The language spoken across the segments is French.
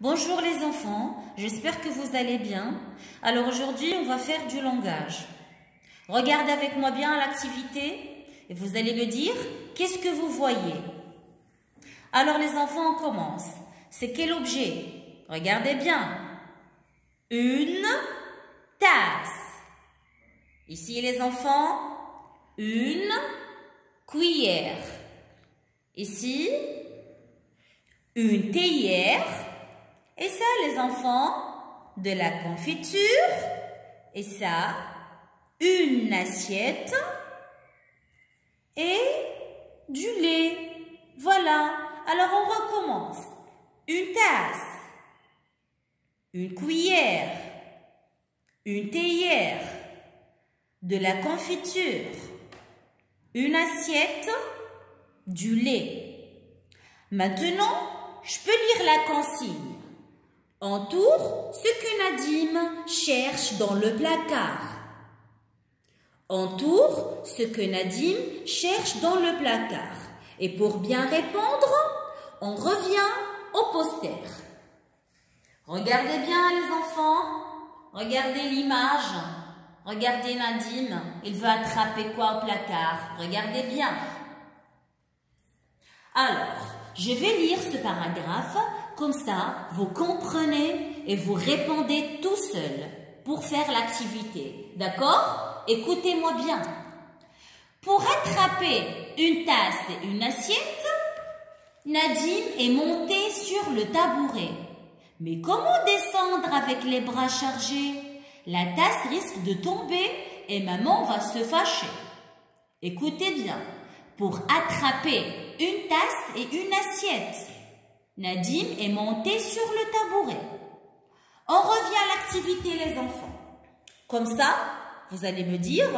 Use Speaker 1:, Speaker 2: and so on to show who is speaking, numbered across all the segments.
Speaker 1: Bonjour les enfants, j'espère que vous allez bien. Alors aujourd'hui, on va faire du langage. Regardez avec moi bien l'activité et vous allez me dire qu'est-ce que vous voyez? Alors les enfants, on commence. C'est quel objet? Regardez bien. Une tasse. Ici les enfants, une cuillère. Ici, une théière. Et ça, les enfants, de la confiture. Et ça, une assiette et du lait. Voilà. Alors, on recommence. Une tasse, une cuillère, une théière, de la confiture, une assiette, du lait. Maintenant, je peux lire la consigne. Entoure ce que Nadim cherche dans le placard. Entoure ce que Nadim cherche dans le placard. Et pour bien répondre, on revient au poster. Regardez bien les enfants. Regardez l'image. Regardez Nadim. Il veut attraper quoi au placard? Regardez bien. Alors, je vais lire ce paragraphe, comme ça, vous comprenez et vous répondez tout seul pour faire l'activité. D'accord? Écoutez-moi bien. Pour attraper une tasse et une assiette, Nadim est monté sur le tabouret. Mais comment descendre avec les bras chargés? La tasse risque de tomber et maman va se fâcher. Écoutez bien. Pour attraper une tasse et une assiette. Nadim est monté sur le tabouret. On revient à l'activité les enfants. Comme ça, vous allez me dire,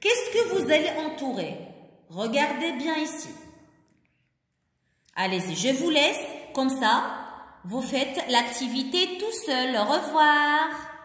Speaker 1: qu'est-ce que vous allez entourer? Regardez bien ici. Allez-y, je vous laisse. Comme ça, vous faites l'activité tout seul. Au revoir.